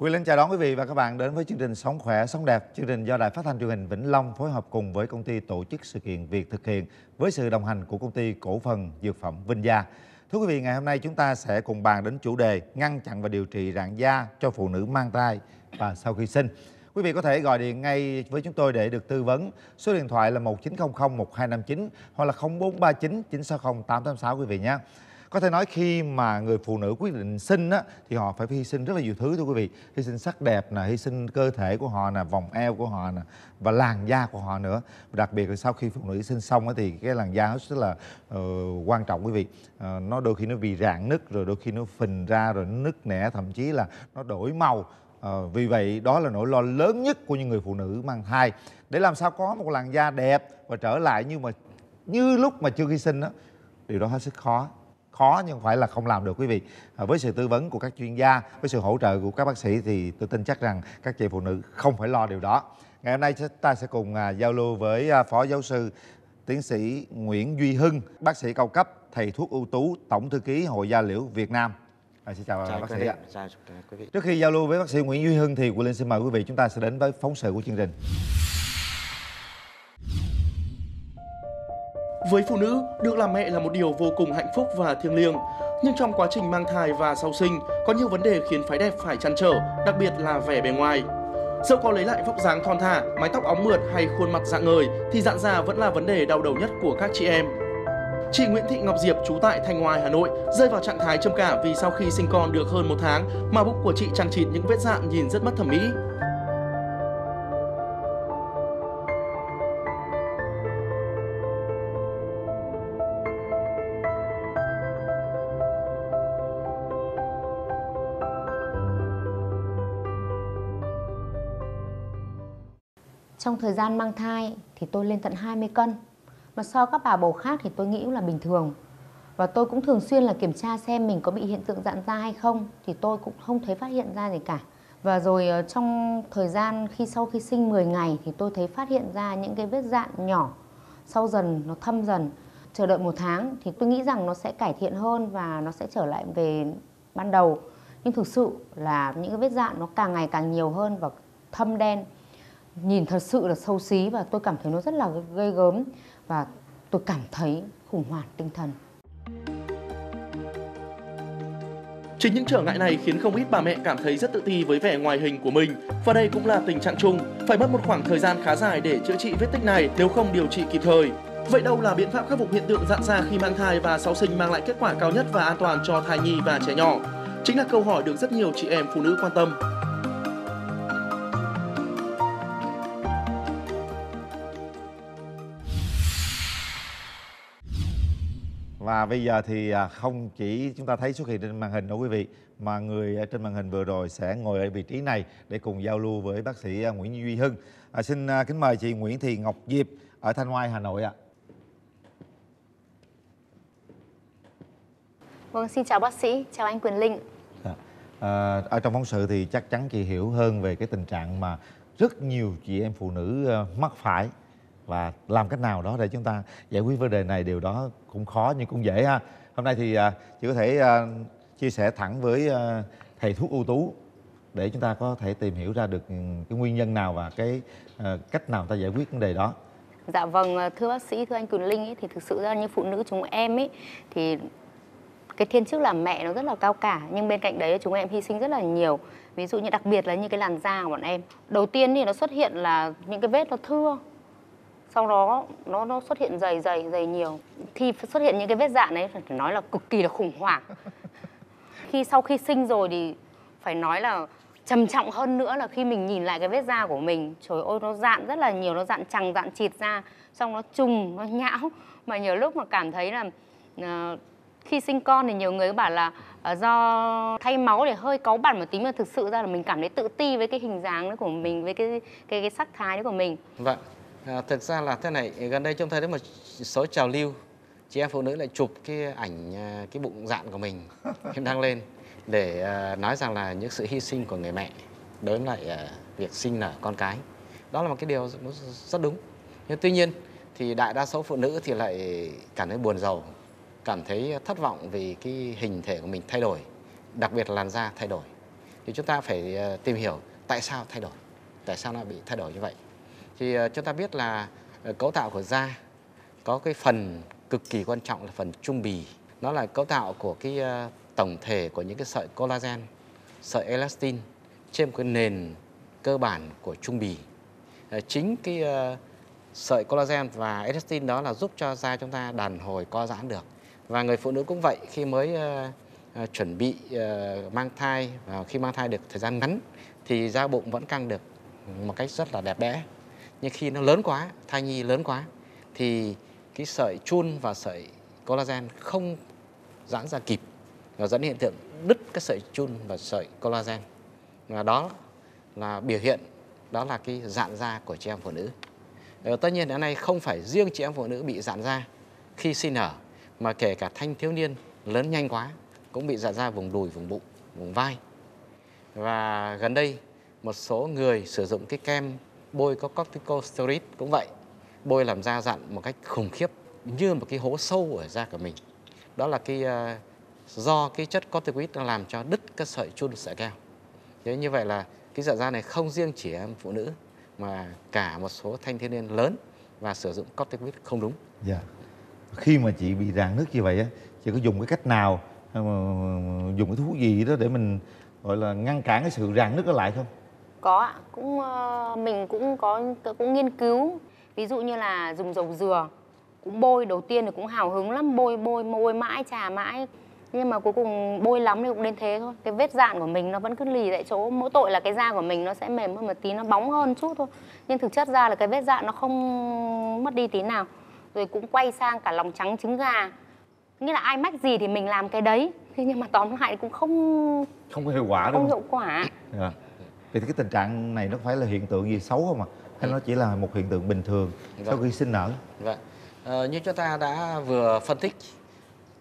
Quý Linh chào đón quý vị và các bạn đến với chương trình Sống khỏe sống đẹp. Chương trình do Đài Phát thanh Truyền hình Vĩnh Long phối hợp cùng với công ty tổ chức sự kiện Việt thực hiện với sự đồng hành của công ty cổ phần dược phẩm Vinh Gia. Thưa quý vị, ngày hôm nay chúng ta sẽ cùng bàn đến chủ đề ngăn chặn và điều trị rạn da cho phụ nữ mang thai và sau khi sinh. Quý vị có thể gọi điện ngay với chúng tôi để được tư vấn. Số điện thoại là 1900 1259 hoặc là 0439 960 886 quý vị nhé có thể nói khi mà người phụ nữ quyết định sinh á thì họ phải hy sinh rất là nhiều thứ thưa quý vị. Hy sinh sắc đẹp nè hy sinh cơ thể của họ nè vòng eo của họ nè và làn da của họ nữa. Đặc biệt là sau khi phụ nữ sinh xong á thì cái làn da nó rất là uh, quan trọng quý vị. Uh, nó đôi khi nó bị rạn nứt rồi đôi khi nó phình ra rồi nó nứt nẻ thậm chí là nó đổi màu. À, vì vậy đó là nỗi lo lớn nhất của những người phụ nữ mang thai. Để làm sao có một làn da đẹp và trở lại như mà như lúc mà chưa khi sinh đó điều đó hết sức khó khó nhưng không phải là không làm được quý vị à, với sự tư vấn của các chuyên gia với sự hỗ trợ của các bác sĩ thì tôi tin chắc rằng các chị phụ nữ không phải lo điều đó ngày hôm nay ta sẽ cùng à, giao lưu với à, phó giáo sư tiến sĩ Nguyễn Duy Hưng bác sĩ cao cấp thầy thuốc ưu tú tổng thư ký hội da liễu Việt Nam À, xin chào, chào bác sĩ ạ. Chào quý vị. Trước khi giao lưu với bác sĩ Nguyễn Duy Hưng thì Quỳnh Linh xin mời quý vị chúng ta sẽ đến với phóng sự của chương trình. Với phụ nữ, được làm mẹ là một điều vô cùng hạnh phúc và thiêng liêng. Nhưng trong quá trình mang thai và sau sinh, có nhiều vấn đề khiến phái đẹp phải chăn trở, đặc biệt là vẻ bề ngoài. Dẫu có lấy lại vóc dáng thon thả, mái tóc óng mượt hay khuôn mặt dạng ngời, thì dạn da vẫn là vấn đề đau đầu nhất của các chị em. Chị Nguyễn Thị Ngọc Diệp trú tại Thanh Hoài, Hà Nội rơi vào trạng thái trầm cảm vì sau khi sinh con được hơn một tháng mà bụng của chị trang trịt những vết dạn nhìn rất mất thẩm mỹ. Thời gian mang thai thì tôi lên tận 20 cân. Mà so các bà bầu khác thì tôi nghĩ là bình thường. Và tôi cũng thường xuyên là kiểm tra xem mình có bị hiện tượng dạn da hay không, thì tôi cũng không thấy phát hiện ra gì cả. Và rồi ờ, trong thời gian khi sau khi sinh 10 ngày thì tôi thấy phát hiện ra những cái vết dạn nhỏ, sau dần nó thâm dần. Chờ đợi một tháng thì tôi nghĩ rằng nó sẽ cải thiện hơn và nó sẽ trở lại về ban đầu. Nhưng thực sự là những cái vết dạn nó càng ngày càng nhiều hơn và thâm đen nhìn thật sự là sâu xí và tôi cảm thấy nó rất là ghê gớm và tôi cảm thấy khủng hoảng tinh thần. Chính những trở ngại này khiến không ít bà mẹ cảm thấy rất tự ti với vẻ ngoài hình của mình và đây cũng là tình trạng chung, phải mất một khoảng thời gian khá dài để chữa trị vết tích này nếu không điều trị kịp thời. Vậy đâu là biện pháp khắc phục hiện tượng dạn da khi mang thai và sau sinh mang lại kết quả cao nhất và an toàn cho thai nhi và trẻ nhỏ? Chính là câu hỏi được rất nhiều chị em phụ nữ quan tâm. Và bây giờ thì à, không chỉ chúng ta thấy xuất hiện trên màn hình đâu quý vị mà người ở trên màn hình vừa rồi sẽ ngồi ở vị trí này để cùng giao lưu với bác sĩ à, Nguyễn Duy Hưng. À, xin à, kính mời chị Nguyễn Thị Ngọc Diệp ở Thanh Oai Hà Nội ạ. Vâng xin chào bác sĩ chào anh Quyền Linh. À, à, ở trong phóng sự thì chắc chắn chị hiểu hơn về cái tình trạng mà rất nhiều chị em phụ nữ mắc phải và làm cách nào đó để chúng ta giải quyết vấn đề này điều đó cũng khó nhưng cũng dễ ha. Hôm nay thì à, chị có thể à, chia sẻ thẳng với à, thầy thuốc ưu tú để chúng ta có thể tìm hiểu ra được ừ, cái nguyên nhân nào và cái à, cách nào ta giải quyết vấn đề đó. Dạ vâng à, thưa bác sĩ thưa anh Quỳnh Linh ấy, thì thực sự ra như phụ nữ chúng em ấy thì cái thiên chức làm mẹ nó rất là cao cả nhưng bên cạnh đấy chúng em hy sinh rất là nhiều. Ví dụ như đặc biệt là như cái làn da của bọn em. Đầu tiên thì nó xuất hiện là những cái vết nó thưa sau đó nó nó xuất hiện dày dày dày nhiều. Khi xuất hiện những cái vết dạn ấy phải nói là cực kỳ là khủng hoảng. Khi sau khi sinh rồi thì phải nói là trầm trọng hơn nữa là khi mình nhìn lại cái vết da của mình. Trời ơi nó dạn rất là nhiều nó dạn chằng dạn chịt ra xong nó trùng nó nhão. Mà nhiều lúc mà cảm thấy là uh, khi sinh con thì nhiều người bảo là uh, do thay máu để hơi cáu bẩn một tí mà thực sự ra là mình cảm thấy tự ti với cái hình dáng của mình với cái cái cái sắc thái của mình. Vâng À, thực ra là thế này, gần đây chúng thấy đến một số trào lưu chị em phụ nữ lại chụp cái ảnh à, cái bụng dạn của mình đăng lên để à, nói rằng là những sự hy sinh của người mẹ đối với lại việc sinh nở con cái. Đó là một cái điều rất đúng. Nhưng tuy nhiên thì đại đa số phụ nữ thì lại cảm thấy buồn rầu, cảm thấy thất vọng vì cái hình thể của mình thay đổi, đặc biệt là làn da thay đổi. thì chúng ta phải ờ, tìm hiểu tại sao thay đổi, tại sao nó bị thay đổi như vậy. Thì ờ, chúng ta biết là ờ, cấu tạo của da có cái phần cực kỳ quan trọng là phần trung bì. Nó là cấu tạo của cái ờ, tổng thể của những cái sợi collagen, sợi elastin trên một cái nền cơ bản của trung bì. Chính cái sợi collagen và elastin đó là giúp cho da chúng ta đàn hồi co giãn được. Và người phụ nữ cũng vậy khi mới chuẩn bị mang thai và khi mang thai được thời gian ngắn thì da bụng vẫn căng được một cách rất là đẹp đẽ. Nhưng khi nó lớn quá, thai nhi lớn quá thì cái sợi chun và sợi collagen không giãn ra kịp và dẫn hiện tượng đứt cái sợi chun và sợi collagen. Và đó là biểu hiện đó là cái dạn da của chị em phụ nữ. và tất nhiên hiện nay không phải riêng chị em phụ nữ bị dạn da khi sinh nở mà kể cả thanh thiếu niên lớn nhanh quá cũng bị dạn da vùng đùi, vùng bụng, vùng vai. Và gần đây một số người sử dụng cái kem bôi có corticosteroid cũng vậy, bôi làm da dặn một cách khủng khiếp như một cái hố sâu ở da của mình. Đó là cái uh, do cái chất corticoid nó làm cho đứt các sợi chun sợi keo. Thế như vậy là cái dạ da này không riêng chỉ em phụ nữ mà cả một số thanh thiếu niên lớn và sử dụng corticoid không đúng. Dạ. Khi mà chị bị rạn nứt như vậy á, chị có dùng cái cách nào ờ, hay mà dùng cái thuốc gì đó để mình gọi là ngăn cản cái sự rạn nứt đó lại không? Có ạ, cũng ờ, mình cũng có cũng nghiên cứu. Ví dụ như là dùng dầu dừa cũng bôi đầu tiên thì cũng hào hứng lắm, bôi bôi bôi mãi chà mãi. Nhưng mà cuối cùng bôi lắm thì cũng đến thế thôi. Cái vết dạn của mình nó vẫn cứ lì tại chỗ. Mỗi tội là cái da của mình nó sẽ mềm hơn một tí, nó bóng hơn chút thôi. Nhưng thực chất ra là cái vết dạn nó không mất đi tí nào. Rồi cũng quay sang cả lòng trắng trứng gà. Nghĩa là ai mách gì thì mình làm cái đấy. Thế nhưng mà tóm lại cũng không Không có hiệu quả không đúng không? hiệu quả. Dạ. Vậy thì cái tình trạng này nó phải là hiện tượng gì xấu không ạ? Hay nó chỉ là một hiện tượng bình thường sau Vâng. khi sinh nở? Vâng. Ờ, như chúng ta đã vừa phân tích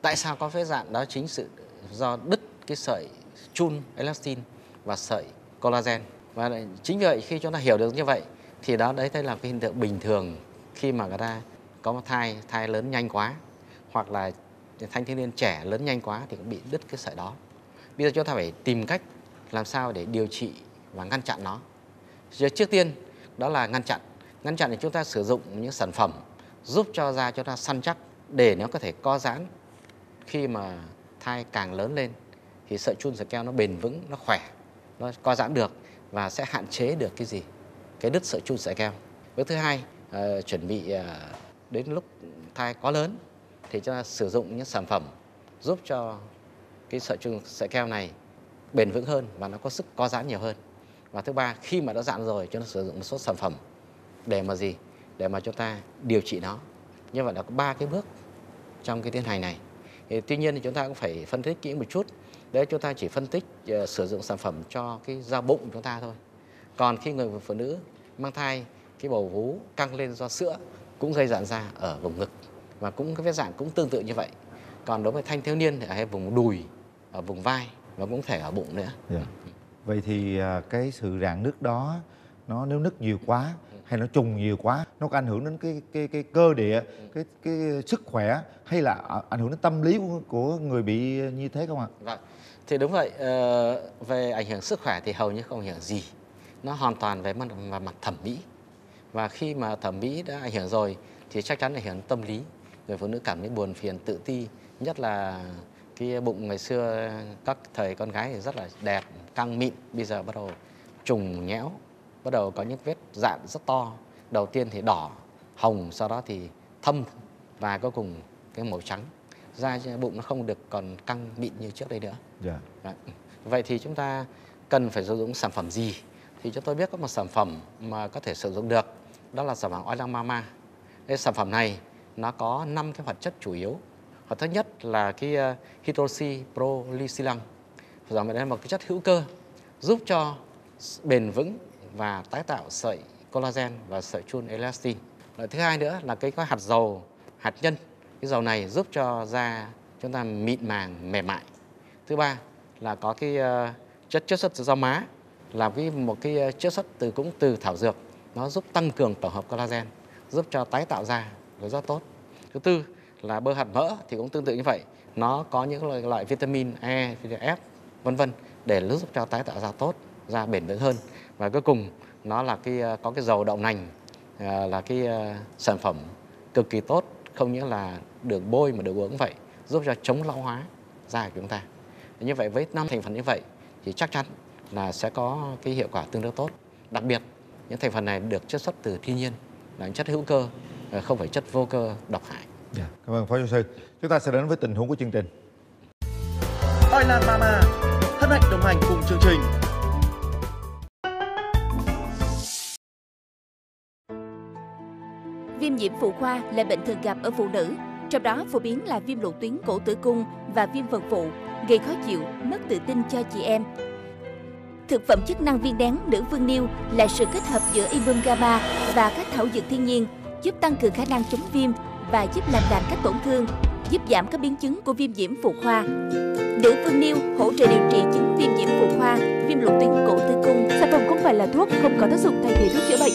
tại sao có vết dạn đó chính sự do đứt cái sợi chun elastin và sợi collagen và chính vì vậy khi chúng ta hiểu được như vậy thì đó đấy đây là cái hiện tượng bình thường khi mà người ta có một thai thai lớn nhanh quá hoặc là thanh thiếu niên trẻ lớn nhanh quá thì cũng bị đứt cái sợi đó bây giờ chúng ta phải tìm cách làm sao để điều trị và ngăn chặn nó. Trước tiên đó là ngăn chặn. Ngăn chặn thì chúng ta sử dụng những sản phẩm giúp cho da chúng ta săn chắc để nó có thể co giãn. Khi mà thai càng lớn lên thì sợi chun sợi keo nó bền vững nó khỏe nó co giãn được và sẽ hạn chế được cái gì? Cái đứt sợi chun sợi keo. Với thứ hai uh, chuẩn bị uh, đến lúc thai có lớn thì chúng ta sử dụng những sản phẩm giúp cho cái sợi chun sợi keo này bền vững hơn và nó có sức co giãn nhiều hơn và thứ ba khi mà đã dạn rồi chúng ta sử dụng một số sản phẩm để mà gì? Để mà chúng ta điều trị nó. Như vậy là có ba cái bước trong cái tiến hành này. Thì tuy nhiên thì chúng ta cũng phải phân tích kỹ một chút. Để chúng ta chỉ phân tích uh, sử dụng sản phẩm cho cái da bụng của chúng ta thôi. Còn khi người phụ nữ mang thai cái bầu vú căng lên do sữa cũng gây dạn da ở vùng ngực. Và cũng cái vết dạn cũng tương tự như vậy. Còn đối với thanh thiếu niên thì ở vùng đùi ở vùng vai và cũng thể ở bụng nữa. Yeah. Vậy thì à, cái sự rạn nứt đó nó nếu nứt nhiều quá hay nó trùng nhiều quá nó có ảnh hưởng đến cái cái cái cơ địa cái cái sức khỏe hay là à, ảnh hưởng đến tâm lý của, của người bị như thế không ạ? Vâng, thì đúng vậy. Ờ, về ảnh hưởng sức khỏe thì hầu như không ảnh hưởng gì. Nó hoàn toàn về mặt, về mặt thẩm mỹ. Và khi mà thẩm mỹ đã ảnh hưởng rồi thì chắc chắn ảnh hưởng tâm lý. Người phụ nữ cảm thấy buồn phiền, tự ti. Nhất là cái bụng ngày xưa các thời con gái thì rất là đẹp, căng mịn. Bây giờ bắt đầu trùng nhẽo, bắt đầu có những vết dạn rất to. Đầu tiên thì đỏ, hồng, sau đó thì thâm và cuối cùng cái màu trắng da bụng nó không được còn căng mịn như trước đây nữa. Dạ. Đấy. Vậy thì chúng ta cần phải sử dụng sản phẩm gì? Thì chúng tôi biết có một sản phẩm mà có thể sử dụng được, đó là sản phẩm Oilang Mama. Cái sản phẩm này nó có 5 cái hoạt chất chủ yếu. Hoạt thứ nhất là cái uh, hydroxy prolysilang. Sản phẩm đấy là một cái chất hữu cơ giúp cho bền vững và tái tạo sợi collagen và sợi chun elastin. Loại thứ hai nữa là cái, có hạt dầu hạt nhân. Cái dầu này giúp cho da chúng ta mịn màng, mềm mại. Thứ ba là có cái ờ, chất chất xuất từ rau má là cái một cái ờ, chất xuất từ cũng từ thảo dược nó giúp tăng cường tổng hợp collagen giúp cho tái tạo da nó rất tốt thứ tư là bơ hạt mỡ thì cũng tương tự như vậy nó có những loại, loại vitamin E, vitamin F vân vân để giúp cho tái tạo da tốt, da bền vững hơn. Và cuối cùng nó là cái ờ, có cái dầu đậu nành ờ, là cái ờ, sản phẩm cực kỳ tốt, không những là được bôi mà được uống vậy, giúp cho chống lão hóa da của chúng ta. Như vậy với năm thành phần như vậy thì chắc chắn là sẽ có cái hiệu quả tương đối tốt. Đặc biệt những thành phần này được chất xuất từ thiên nhiên là những chất hữu cơ, không phải chất vô cơ độc hại. Yeah. Cảm ơn phó giáo sư. Chúng ta sẽ đến với tình huống của chương trình. Oilan Mama hân hạnh đồng hành cùng chương trình. Viêm nhiễm phụ khoa là bệnh thường gặp ở phụ nữ, trong đó phổ biến là viêm lộ tuyến cổ tử cung và viêm phần phụ, gây khó chịu, mất tự tin cho chị em. Thực phẩm chức năng viên đén nữ vương niêu là sự kết hợp giữa ibum gamma và các thảo dược thiên nhiên, giúp tăng cường khả năng chống viêm và giúp làm lành các tổn thương, giúp giảm các biến chứng của viêm nhiễm phụ khoa. Nữ vương niêu hỗ trợ điều trị chứng viêm nhiễm phụ khoa, viêm lộ tuyến cổ tử cung. Sản phẩm không phải là thuốc, không có tác dụng thay thế thuốc chữa bệnh.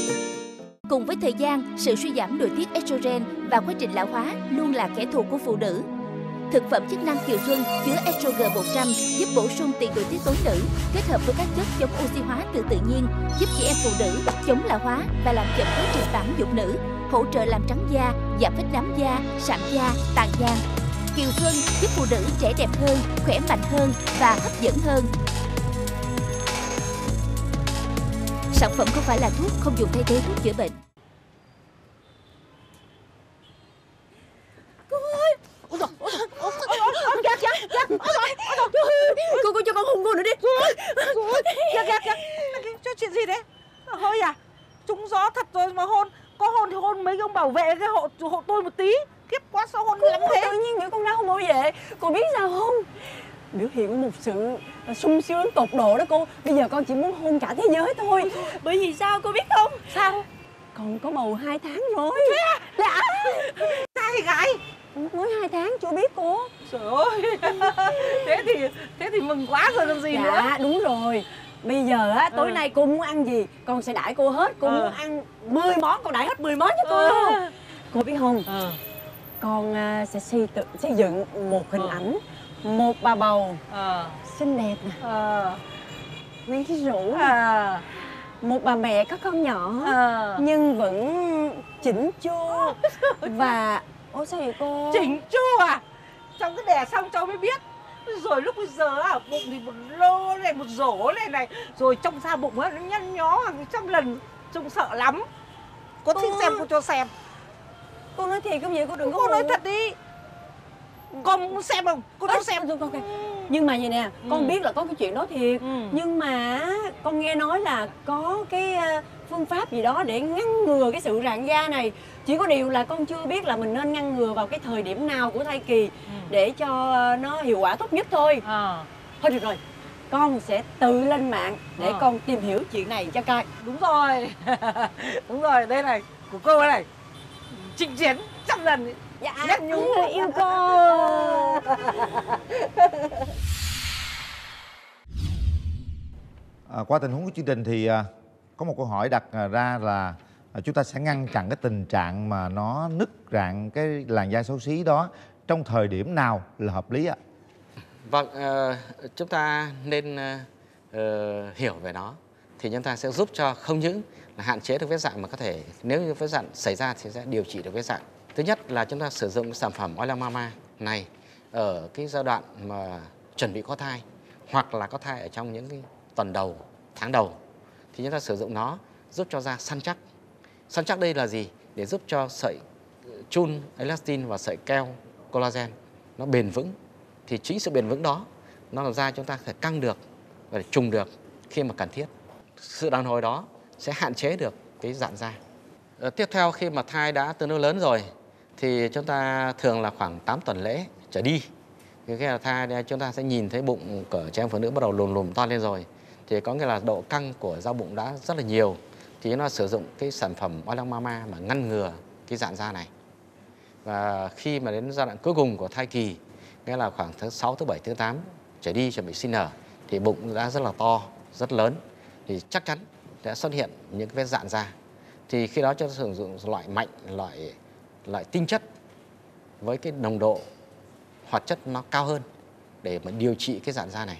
Cùng với thời gian, sự suy giảm nội tiết estrogen và quá trình lão hóa luôn là kẻ thù của phụ nữ. Thực phẩm chức năng Kiều Xuân chứa estrogen 100 giúp bổ sung tiền nội tiết tố nữ, kết hợp với các chất chống oxy hóa từ tự nhiên, giúp chị em phụ nữ chống lão hóa và làm chậm quá trình tản dục nữ, hỗ trợ làm trắng da, giảm vết nám da, sạm da, tàn da. Kiều Xuân giúp phụ nữ trẻ đẹp hơn, khỏe mạnh hơn và hấp dẫn hơn. Sản phẩm không phải là thuốc, không dùng thay thế thuốc chữa bệnh. Cô, cô cho con hôn cô nữa đi kìa kìa Cho chuyện gì đấy Hơi à Trúng gió thật rồi mà hôn Có hôn thì hôn mấy ông bảo vệ cái hộ hộ tôi một tí. Kiếp quá sao hôn lắm thế? Tự nhiên biểu con hôn bảo vệ Cô biết sao không? Biểu hiện một sự sung sướng tột độ đó cô. Bây giờ con chỉ muốn hôn cả thế giới thôi. Bởi vì sao? Cô biết không? Sao? Con có bầu hai tháng rồi. Thế à? Lạ trai gái? Mới hai tháng chưa biết cô. Trời ơi. Thế thì thế thì mừng quá rồi làm gì dạ, nữa? đúng rồi bây giờ á tối ừ. nay cô muốn ăn gì con sẽ đãi cô hết cô ừ. muốn ăn 10 món con đãi hết 10 món cho cô ừ. cô biết không ừ. con uh, sẽ xây tự xây dựng một hình ừ. ảnh một bà bầu à. xinh đẹp nè à. quyến rũ à. một bà mẹ có con nhỏ à. nhưng vẫn chỉnh chu và ôi sao vậy cô chỉnh chu à trong cái đẻ xong cháu mới biết rồi lúc bây giờ à bụng thì một lô này một rổ này này. Rồi trong ra bụng á nó nhăn nhó hàng trăm lần trông sợ lắm. Có thích xem cô cho xem. Cô nói thiệt không vậy cô đừng có cô nói thật đi. Con muốn xem không? Con cho xem. Rồi, okay. nhưng mà vậy nè ừ. con biết là có cái chuyện đó thiệt. Ừ. nhưng mà con nghe nói là có cái ờ, phương pháp gì đó để ngăn ngừa cái sự rạn da này. Chỉ có điều là con chưa biết là mình nên ngăn ngừa vào cái thời điểm nào của thai kỳ ừ. để cho nó hiệu quả tốt nhất thôi. À. thôi được rồi con sẽ tự lên mạng để à. con tìm hiểu chuyện này cho coi. Đúng rồi. Đúng rồi đây này của cô đây này. Trịnh chiến trăm lần dạ nhắc nhung yêu cô. À, qua tình huống của chương trình thì à, có một câu hỏi đặt à, ra là à, chúng ta sẽ ngăn chặn cái tình trạng mà nó nứt rạn cái làn da xấu xí đó trong thời điểm nào là hợp lý ạ? Vâng, uh, chúng ta nên uh, hiểu về nó. Thì chúng ta sẽ giúp cho không những là hạn chế được vết dạn mà có thể nếu như vết dạn xảy ra thì sẽ điều trị được vết dạn. Thứ nhất là chúng ta sử dụng sản phẩm Oil Mama này ở cái giai đoạn mà chuẩn bị có thai hoặc là có thai ở trong những cái tuần đầu, tháng đầu thì chúng ta sử dụng nó giúp cho da săn chắc. Săn chắc đây là gì? Để giúp cho sợi ờ, chun elastin và sợi keo collagen nó bền vững. Thì chính sự bền vững đó nó làm da chúng ta thể căng được và để trùng được khi mà cần thiết. Sự đàn hồi đó sẽ hạn chế được cái dạn da. Ờ, tiếp theo khi mà thai đã tương đối lớn rồi thì chúng ta thường là khoảng 8 tuần lễ trở đi thì khi là thai chúng ta sẽ nhìn thấy bụng của trẻ em phụ nữ bắt đầu lùm lùm to lên rồi thì có nghĩa là độ căng của da bụng đã rất là nhiều. Thì nó sử dụng cái sản phẩm oil mama mà ngăn ngừa cái dạn da này. Và khi mà đến giai đoạn cuối cùng của thai kỳ nghĩa là khoảng thứ 6, thứ 7, thứ 8 trở đi chuẩn bị sinh nở thì bụng đã rất là to, rất lớn. Thì chắc chắn sẽ xuất hiện những cái vết dạn da. Thì khi đó cho sử dụng loại mạnh loại loại tinh chất với cái nồng độ hoạt chất nó cao hơn để mà điều trị cái dạn da này.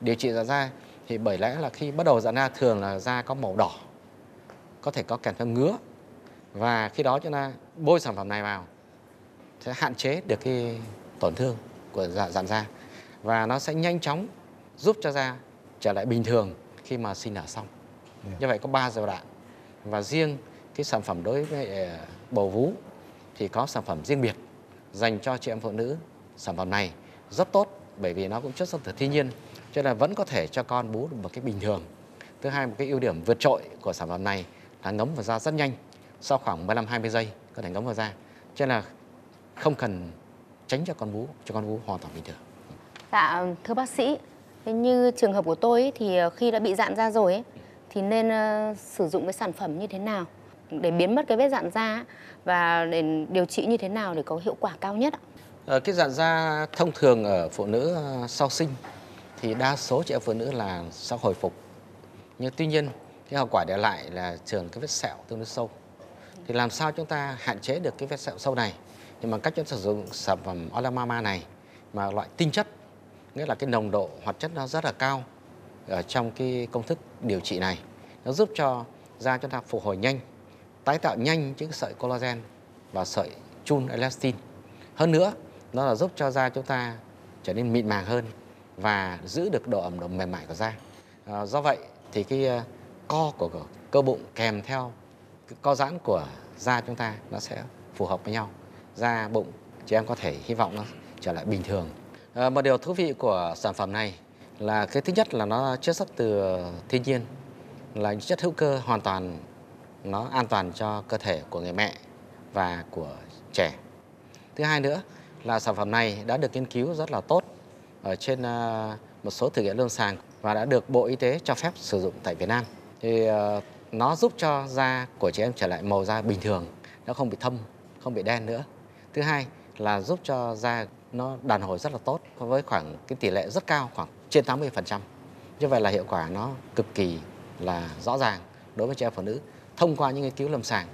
Điều trị dạn da thì bởi lẽ là khi bắt đầu rạn da thường là da có màu đỏ có thể có kèm theo ngứa và khi đó chúng ta bôi sản phẩm này vào sẽ hạn chế được cái tổn thương của dạ dạn da và nó sẽ nhanh chóng giúp cho da trở lại bình thường khi mà sinh nở xong. Yeah. Như vậy có 3 giai đoạn và riêng cái sản phẩm đối với ờ, bầu vú thì có sản phẩm riêng biệt dành cho chị em phụ nữ. Sản phẩm này rất tốt bởi vì nó cũng chất xuất từ thiên nhiên cho nên là vẫn có thể cho con bú được một cái bình thường. Thứ hai một cái ưu điểm vượt trội của sản phẩm này là ngấm vào da rất nhanh sau khoảng 15 20 giây có thể ngấm vào da. Cho nên là không cần tránh cho con bú, cho con bú hoàn toàn bình thường. Dạ, thưa bác sĩ, như trường hợp của tôi ấy, thì ờ, khi đã bị dạn da rồi ấy, thì nên ờ, sử dụng cái sản phẩm như thế nào để biến mất cái vết dạn da và để điều trị như thế nào để có hiệu quả cao nhất ạ? Ờ, cái dạn da thông thường ở phụ nữ sau sinh thì đa số chị em phụ nữ là sau hồi phục. Nhưng tuy nhiên cái hậu quả để lại là trường cái vết sẹo tương đối sâu. Thì làm sao chúng ta hạn chế được cái vết sẹo sâu này? Nhưng bằng cách chúng ta sử dụng sản phẩm Olamama này mà loại tinh chất, nghĩa là cái nồng độ hoạt chất nó rất là cao ở trong cái công thức điều trị này. Nó giúp cho da chúng ta phục hồi nhanh, tái tạo nhanh những sợi collagen và sợi chun elastin. Hơn nữa, nó là giúp cho da chúng ta trở nên mịn màng hơn và giữ được độ ẩm độ mềm mại của da. À, do vậy thì cái ờ, co của, của cơ bụng kèm theo co giãn của da chúng ta nó sẽ phù hợp với nhau. Da bụng chị em có thể hy vọng nó trở lại bình thường. À, một điều thú vị của sản phẩm này là cái thứ nhất là nó chiết xuất từ thiên nhiên là những chất hữu cơ hoàn toàn nó an toàn cho cơ thể của người mẹ và của trẻ. Thứ hai nữa là sản phẩm này đã được nghiên cứu rất là tốt ở trên à, một số thử nghiệm lâm sàng và đã được Bộ Y tế cho phép sử dụng tại Việt Nam. Thì ờ, nó giúp cho da của chị em trở lại màu da bình thường, nó không bị thâm, không bị đen nữa. Thứ hai là giúp cho da nó đàn hồi rất là tốt với khoảng cái tỷ lệ rất cao khoảng trên 80%. Như vậy là hiệu quả nó cực kỳ là rõ ràng đối với chị em phụ nữ thông qua những nghiên cứu lâm sàng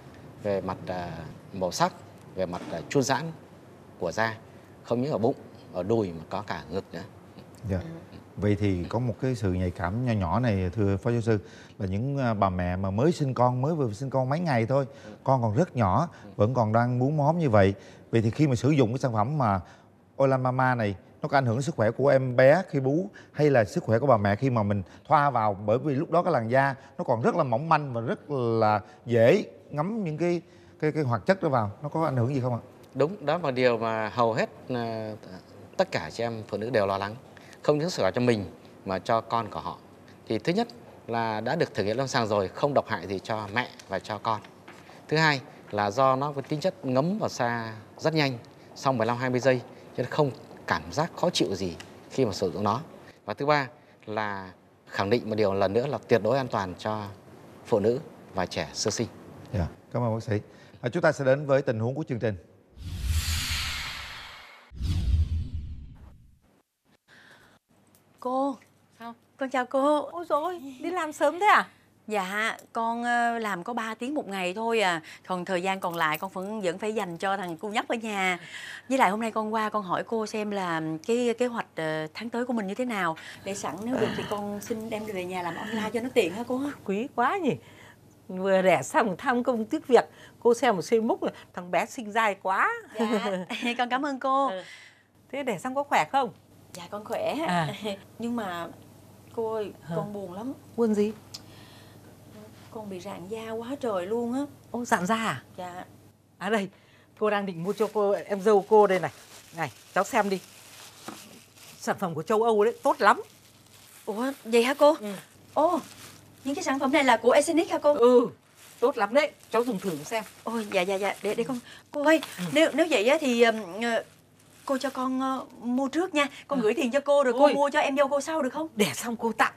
về mặt à, màu sắc, về mặt ờ, chun giãn của da, không những ở bụng, ở đùi mà có cả ngực nữa. Dạ. Vậy thì có một cái sự nhạy cảm nhỏ nhỏ này thưa phó giáo sư là những à, bà mẹ mà mới sinh con mới vừa sinh con mấy ngày thôi, con còn rất nhỏ, vẫn còn đang muốn móm như vậy. Vậy thì khi mà sử dụng cái sản phẩm mà Olamama này nó có ảnh hưởng đến sức khỏe của em bé khi bú hay là sức khỏe của bà mẹ khi mà mình thoa vào bởi vì lúc đó cái làn da nó còn rất là mỏng manh và rất là dễ ngấm những cái cái cái hoạt chất đó vào nó có ảnh hưởng gì không ạ? Đúng, đó là điều mà hầu hết ờ, tất cả chị em phụ nữ đều lo lắng. Không những sức khỏe cho mình mà cho con của họ. Thì thứ nhất là đã được thử nghiệm lâm sàng rồi, không độc hại gì cho mẹ và cho con. Thứ hai là do nó có tính chất ngấm vào da rất nhanh, sau 15-20 giây, cho nên không cảm giác khó chịu gì khi mà sử dụng nó. Và thứ ba là khẳng định một điều lần nữa là tuyệt đối an toàn cho phụ nữ và trẻ sơ sinh. Dạ, cảm ơn bác sĩ. À, chúng ta sẽ đến với tình huống của chương trình. Cô. Sao? Con chào cô. Ôi rồi đi làm sớm thế à? Dạ con ờ, làm có 3 tiếng một ngày thôi à. Còn thời gian còn lại con vẫn vẫn phải dành cho thằng cu nhóc ở nhà. Với lại hôm nay con qua con hỏi cô xem là cái kế hoạch ờ, tháng tới của mình như thế nào. Để sẵn nếu được thì con xin đem về nhà làm online cho nó tiện hả cô Quý quá nhỉ. Vừa đẻ xong thăm công tiếc việc. Cô xem một Facebook là thằng bé sinh dai quá. Dạ con cảm ơn cô. Ừ. Thế đẻ xong có khỏe không? Dạ con khỏe À. Nhưng mà cô ơi Hả? con buồn lắm Buồn gì? Con bị rạn da quá trời luôn á Ô dạn da à? Dạ À đây Cô đang định mua cho cô em dâu cô đây này Này cháu xem đi Sản phẩm của châu Âu đấy tốt lắm Ủa vậy hả cô? Ừ. Ồ những cái sản phẩm này là của Esenic hả cô? Ừ tốt lắm đấy Cháu dùng thử xem Ôi dạ dạ dạ để để con cô ơi Ừ. nếu nếu vậy á thì ờ, cô cho con ờ, mua trước nha con Ừ. gửi tiền cho cô rồi cô Ôi. mua cho em dâu cô sau được không Đẻ xong cô tặng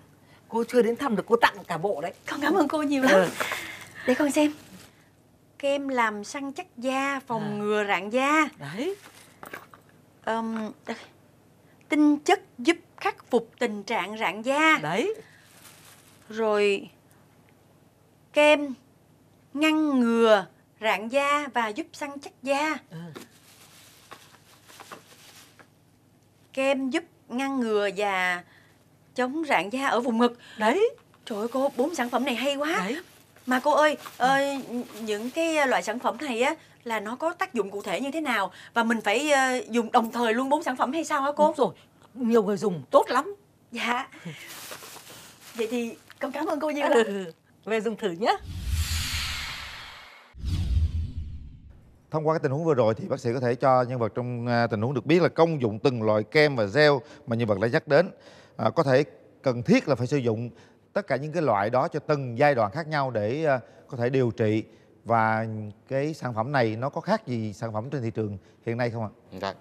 Cô chưa đến thăm được cô tặng cả bộ đấy con cảm ơn cô nhiều lắm Ừ. để con xem kem làm săn chắc da phòng À. ngừa rạn da Đấy đây. tinh chất giúp khắc phục tình trạng rạn da Đấy rồi kem ngăn ngừa rạn da và giúp săn chắc da Ừ. kem giúp ngăn ngừa và chống rạn da ở vùng ngực. Đấy. Trời ơi cô bốn sản phẩm này hay quá. Đấy. Mà cô ơi ờ, những cái loại sản phẩm này á là nó có tác dụng cụ thể như thế nào? Và mình phải ờ, dùng đồng thời luôn bốn sản phẩm hay sao hả cô? Đúng rồi. Nhiều người dùng tốt lắm. Dạ. Vậy thì con cảm ơn cô nhiều lắm. Ừ. về dùng thử nhé Thông qua cái tình huống vừa rồi thì bác sĩ có thể cho nhân vật trong à, tình huống được biết là công dụng từng loại kem và gel mà nhân vật đã nhắc đến. À, có thể cần thiết là phải sử dụng tất cả những cái loại đó cho từng giai đoạn khác nhau để à, có thể điều trị và cái sản phẩm này nó có khác gì sản phẩm trên thị trường hiện nay không ạ? Dạ.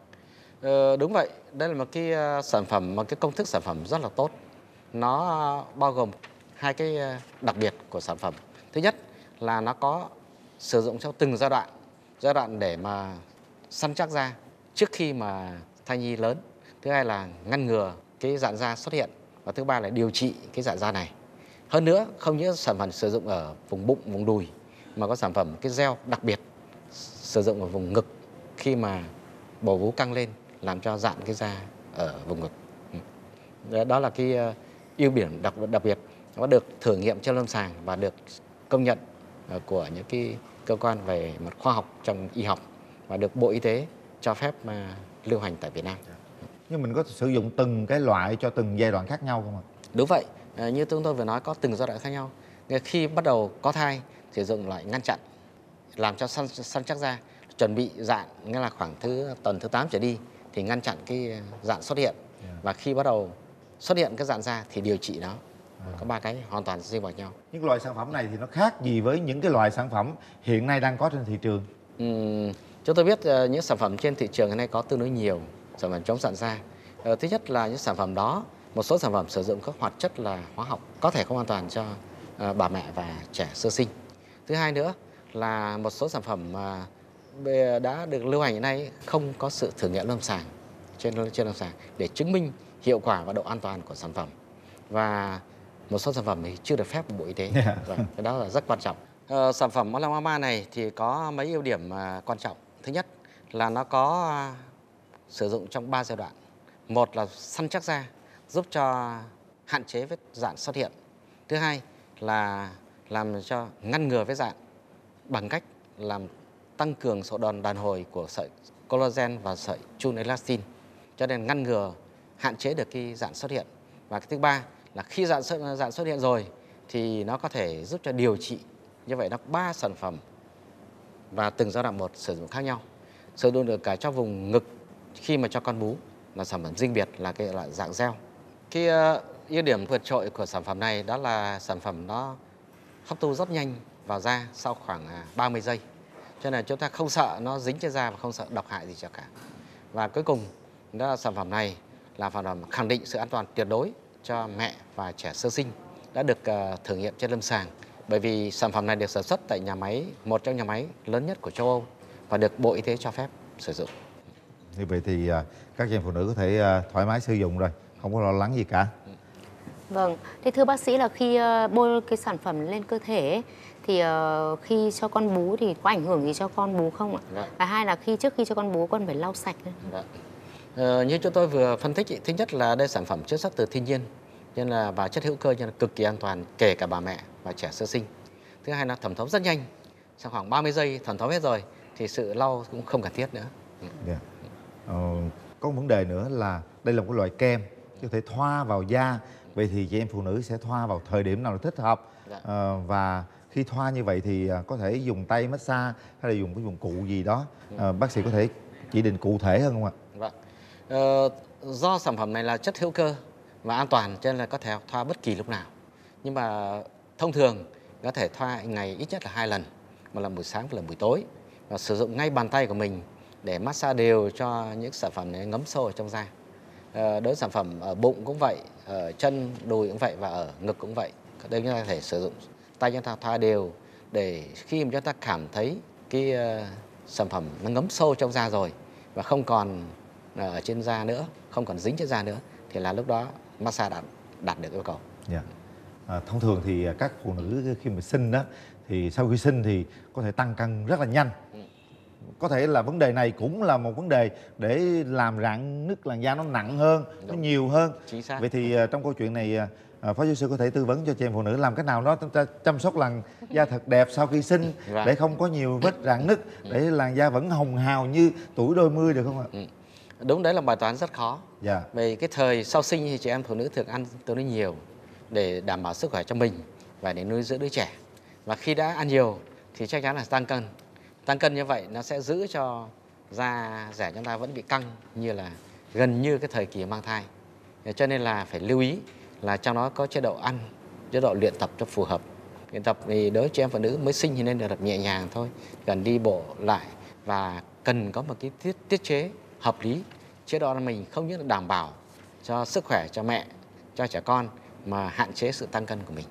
Ờ, đúng vậy, đây là một cái à, sản phẩm, một cái công thức sản phẩm rất là tốt. Nó bao gồm hai cái à, đặc biệt của sản phẩm. Thứ nhất là nó có sử dụng trong từng giai đoạn, giai đoạn để mà săn chắc da trước khi mà thai nhi lớn. Thứ hai là ngăn ngừa cái dạn da xuất hiện và thứ ba là điều trị cái dạn da này. Hơn nữa, không những sản phẩm sử dụng ở vùng bụng, vùng đùi mà có sản phẩm cái gel đặc biệt sử dụng ở vùng ngực khi mà bầu vú căng lên làm cho dạn cái da ở vùng ngực. Ừ. Đó- là cái ờ, ưu điểm đặc đặc biệt nó được thử nghiệm trên lâm sàng và được công nhận ờ, của những cái cơ quan về mặt khoa học trong y học và được Bộ Y tế cho phép mà lưu hành tại Việt Nam. Nhưng mình có sử dụng từng cái loại cho từng giai đoạn khác nhau không ạ? Đúng vậy, Ờ, như chúng tôi vừa nói có từng giai đoạn khác nhau. Khi bắt đầu có thai thì dùng loại ngăn chặn làm cho săn săn chắc da, chuẩn bị dạn nghĩa là khoảng thứ tuần thứ 8 trở đi thì ngăn chặn cái dạn xuất hiện. Và khi bắt đầu xuất hiện cái dạn da thì điều trị nó. Có ba cái hoàn toàn riêng biệt nhau. Những loại sản phẩm này thì nó khác gì với những cái loại sản phẩm hiện nay đang có trên thị trường? Ừm, chúng tôi biết ờ, những sản phẩm trên thị trường hiện nay có tương đối nhiều sản phẩm chống sạn da. Ờ, thứ nhất là những sản phẩm đó, một số sản phẩm sử dụng các hoạt chất là hóa học có thể không an toàn cho ờ, bà mẹ và trẻ sơ sinh. Thứ hai nữa là một số sản phẩm mà đã được lưu hành hiện nay không có sự thử nghiệm lâm sàng trên trên lâm sàng để chứng minh hiệu quả và độ an toàn của sản phẩm. Và một số sản phẩm thì chưa được phép của Bộ Y tế. Yeah. Vâng, cái đó là rất quan trọng. Ờ, sản phẩm Molang Mama này thì có mấy ưu điểm à, quan trọng. Thứ nhất là nó có à, sử dụng trong 3 giai đoạn. Một là săn chắc da, giúp cho hạn chế vết dạn xuất hiện. Thứ hai là làm cho ngăn ngừa vết dạn bằng cách làm tăng cường số đòn đàn hồi của sợi collagen và sợi chun elastin cho nên ngăn ngừa hạn chế được cái dạn xuất hiện và cái thứ ba là khi dạn xuất, dạn xuất hiện rồi thì nó có thể giúp cho điều trị. Như vậy nó ba sản phẩm và từng giai đoạn một sử dụng khác nhau. Sử dụng được cả cho vùng ngực khi mà cho con bú là sản phẩm riêng biệt là cái loại dạng gel. Cái ưu ưu điểm vượt trội của sản phẩm này đó là sản phẩm nó hấp thu rất nhanh vào da sau khoảng à, 30 giây. Cho nên chúng ta không sợ nó dính trên da và không sợ độc hại gì cho cả. Và cuối cùng đó là sản phẩm này là sản phẩm khẳng định sự an toàn tuyệt đối cho mẹ và trẻ sơ sinh đã được ờ, thử nghiệm trên lâm sàng bởi vì sản phẩm này được sản xuất tại nhà máy một trong nhà máy lớn nhất của châu Âu và được Bộ Y tế cho phép sử dụng. Như vậy thì à, các chị em phụ nữ có thể à, thoải mái sử dụng rồi, không có lo lắng gì cả. Vâng, thế thưa bác sĩ là khi ờ, bôi cái sản phẩm lên cơ thể ấy, thì ờ, khi cho con bú thì có ảnh hưởng gì cho con bú không ạ? Vâng. Và hai là khi trước khi cho con bú con phải lau sạch. Vâng. Ờ, như chúng tôi vừa phân tích, ý, thứ nhất là đây sản phẩm chiết xuất từ thiên nhiên nên là và chất hữu cơ nên là cực kỳ an toàn kể cả bà mẹ và trẻ sơ sinh. Thứ hai là thẩm thấu rất nhanh, sau khoảng 30 giây thẩm thấu hết rồi thì sự lau cũng không cần thiết nữa. Dạ. Ờ, có một vấn đề nữa là đây là một loại kem có thể thoa vào da. Vậy thì chị em phụ nữ sẽ thoa vào thời điểm nào là thích hợp? Dạ. Ờ, và khi thoa như vậy thì à, có thể dùng tay massage hay là dùng cái dụng cụ gì đó. Ờ, bác sĩ có thể chỉ định cụ thể hơn không ạ? Vâng. Ờ, do sản phẩm này là chất hữu cơ và an toàn cho nên là có thể thoa bất kỳ lúc nào. Nhưng mà thông thường có thể thoa ngày ít nhất là hai lần, một lần buổi sáng và lần buổi tối và sử dụng ngay bàn tay của mình để massage đều cho những sản phẩm này ngấm sâu ở trong da. Ờ, đối với sản phẩm ở bụng cũng vậy, ở chân, đùi cũng vậy và ở ngực cũng vậy. Đây chúng ta có thể sử dụng tay chúng ta thoa đều để khi mà chúng ta cảm thấy cái ờ, sản phẩm nó ngấm sâu trong da rồi và không còn ở trên da nữa, không còn dính trên da nữa thì là lúc đó massage đạt, đạt được yêu cầu. Dạ. À, thông thường thì các phụ nữ khi mà sinh đó thì sau khi sinh thì có thể tăng cân rất là nhanh. Có có thể là vấn đề này cũng là một vấn đề để làm rạn nứt làn da nó nặng hơn nó Đúng. nhiều hơn chính xác vậy thì à, trong câu chuyện này à, phó giáo sư có thể tư vấn cho chị em phụ nữ làm cách nào đó chúng ta chăm sóc làn da thật đẹp sau khi sinh Vâng. để không có nhiều vết rạn nứt để làn da vẫn hồng hào như tuổi đôi mươi được không ạ đúng đấy là bài toán rất khó. Dạ. Về cái thời sau sinh thì chị em phụ nữ thường ăn tương đối nhiều để đảm bảo sức khỏe cho mình và để nuôi dưỡng đứa trẻ. Và khi đã ăn nhiều thì chắc chắn là tăng cân. Tăng cân như vậy nó sẽ giữ cho da rẻ chúng ta vẫn bị căng như là gần như cái thời kỳ mang thai. Cho nên là phải lưu ý là trong đó có chế độ ăn chế độ luyện tập cho phù hợp. Luyện tập thì đối với chị em phụ nữ mới sinh thì nên được tập nhẹ nhàng thôi cần đi bộ lại và cần có một cái tiết tiết chế hợp lý chế độ ăn mình không những là đảm bảo cho sức khỏe cho mẹ cho trẻ con mà hạn chế sự tăng cân của mình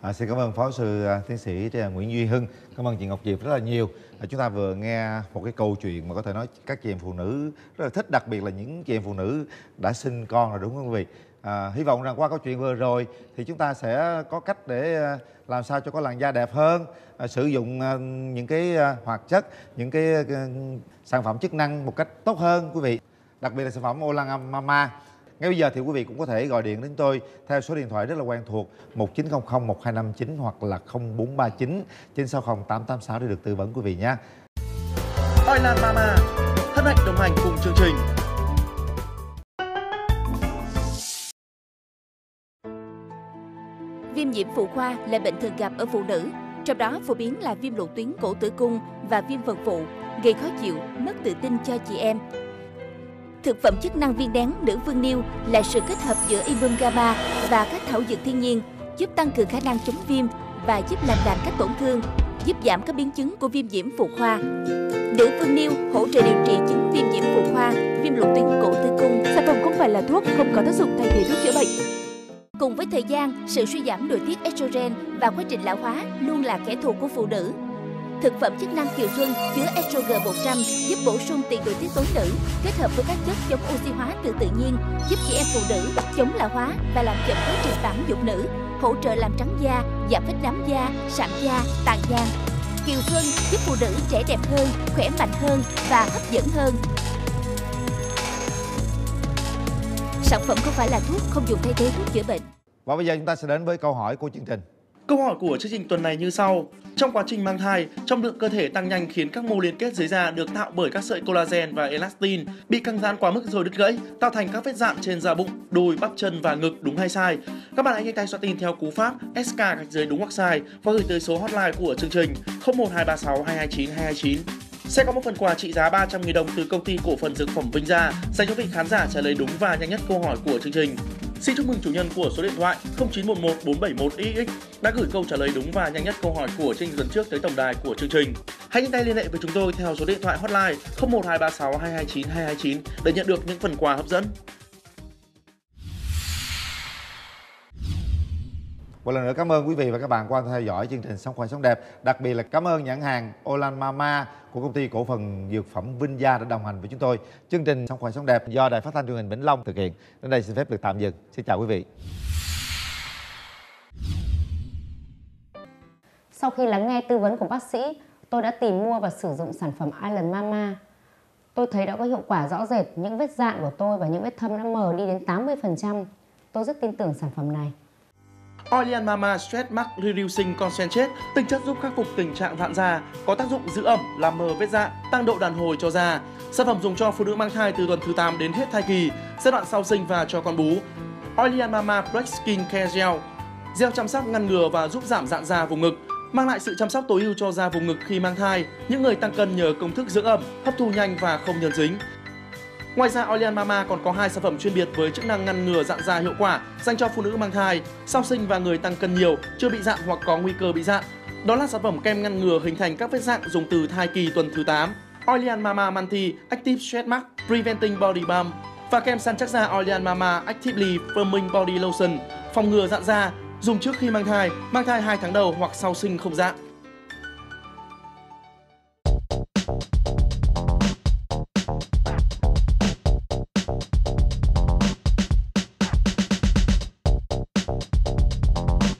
À, xin cảm ơn phó sư à, tiến sĩ Nguyễn Duy Hưng, cảm ơn chị Ngọc Diệp rất là nhiều. À, chúng ta vừa nghe một cái câu chuyện mà có thể nói các chị em phụ nữ rất là thích, đặc biệt là những chị em phụ nữ đã sinh con rồi đúng không quý vị? À, hy vọng rằng qua câu chuyện vừa rồi thì chúng ta sẽ có cách để à, làm sao cho có làn da đẹp hơn, à, sử dụng à, những cái à, hoạt chất, những cái à, à sản phẩm chức năng một cách tốt hơn quý vị. Đặc biệt là sản phẩm Olan Mama. Ngay bây giờ thì quý vị cũng có thể gọi điện đến tôi theo số điện thoại rất là quen thuộc 1900 1259 hoặc là 0439 960 886 để được tư vấn quý vị nhé. Oilan Mama hân hạnh đồng hành cùng chương trình. Viêm nhiễm phụ khoa là bệnh thường gặp ở phụ nữ, trong đó phổ biến là viêm lộ tuyến cổ tử cung và viêm phần phụ, gây khó chịu, mất tự tin cho chị em. Thực phẩm chức năng viên đén nữ vương niêu là sự kết hợp giữa ibum GABA và các thảo dược thiên nhiên, giúp tăng cường khả năng chống viêm và giúp làm lành các tổn thương, giúp giảm các biến chứng của viêm nhiễm phụ khoa. Nữ vương niêu hỗ trợ điều trị chứng viêm nhiễm phụ khoa, viêm lộ tuyến cổ tử cung. Sản phẩm không phải là thuốc, không có tác dụng thay thế thuốc chữa bệnh. Cùng với thời gian, sự suy giảm nội tiết estrogen và quá trình lão hóa luôn là kẻ thù của phụ nữ. Thực phẩm chức năng Kiều Xuân chứa estrogen 100 giúp bổ sung tiền nội tiết tố nữ, kết hợp với các chất chống oxy hóa từ tự nhiên, giúp chị em phụ nữ chống lão hóa và làm chậm quá trình tảm dục nữ, hỗ trợ làm trắng da, giảm vết nám da, sạm da, tàn nhang. Kiều Xuân giúp phụ nữ trẻ đẹp hơn, khỏe mạnh hơn và hấp dẫn hơn. Sản phẩm không phải là thuốc, không dùng thay thế thuốc chữa bệnh. Và bây giờ chúng ta sẽ đến với câu hỏi của chương trình. Câu hỏi của chương trình tuần này như sau. Trong quá trình mang thai, trong lượng cơ thể tăng nhanh khiến các mô liên kết dưới da được tạo bởi các sợi collagen và elastin bị căng giãn quá mức rồi đứt gãy, tạo thành các vết dạn trên da bụng, đùi, bắp chân và ngực đúng hay sai? Các bạn hãy nhanh tay soạn tin theo cú pháp SK gạch dưới đúng hoặc sai và gửi tới số hotline của chương trình 01236 229 229. Sẽ có một phần quà trị giá 300.000 đồng từ công ty cổ phần dược phẩm Vinh Gia dành cho vị khán giả trả lời đúng và nhanh nhất câu hỏi của chương trình. Xin chúc mừng chủ nhân của số điện thoại 0911 471 XX đã gửi câu trả lời đúng và nhanh nhất câu hỏi của chương trình tuần trước tới tổng đài của chương trình. Hãy nhanh tay liên hệ với chúng tôi theo số điện thoại hotline 01236 229 229 để nhận được những phần quà hấp dẫn. Một lần nữa cảm ơn quý vị và các bạn quan theo dõi chương trình Sống khỏe sống đẹp. Đặc biệt là cảm ơn nhãn hàng Olan Mama của công ty cổ phần dược phẩm Vinh Gia đã đồng hành với chúng tôi. Chương trình Sống khỏe sống đẹp do Đài Phát thanh Truyền hình Vĩnh Long thực hiện. Đến đây xin phép được tạm dừng. Xin chào quý vị. Sau khi lắng nghe tư vấn của bác sĩ, tôi đã tìm mua và sử dụng sản phẩm Island Mama. Tôi thấy đã có hiệu quả rõ rệt, những vết dạn của tôi và những vết thâm đã mờ đi đến 80%. Tôi rất tin tưởng sản phẩm này. Oilian Mama Stress Mark Reducing Concentrate tinh chất giúp khắc phục tình trạng rạn da, có tác dụng giữ ẩm, làm mờ vết dạn, tăng độ đàn hồi cho da. Sản phẩm dùng cho phụ nữ mang thai từ tuần thứ 8 đến hết thai kỳ, giai đoạn sau sinh và cho con bú. Oilian Mama Black Skin Care Gel Gel chăm sóc ngăn ngừa và giúp giảm dạng da vùng ngực, mang lại sự chăm sóc tối ưu cho da vùng ngực khi mang thai. Những người tăng cân nhờ công thức dưỡng ẩm, hấp thu nhanh và không nhờn dính. Ngoài ra, olean Mama còn có hai sản phẩm chuyên biệt với chức năng ngăn ngừa dạn da hiệu quả dành cho phụ nữ mang thai, sau sinh và người tăng cân nhiều, chưa bị dạn hoặc có nguy cơ bị dạn. Đó là sản phẩm kem ngăn ngừa hình thành các vết dạn dùng từ thai kỳ tuần thứ 8. olean Mama Manti Active Stretch Mark Preventing Body Balm và kem săn chắc da olean Mama Actively Firming Body Lotion phòng ngừa dạn da dùng trước khi mang thai, mang thai 2 tháng đầu hoặc sau sinh không dạn.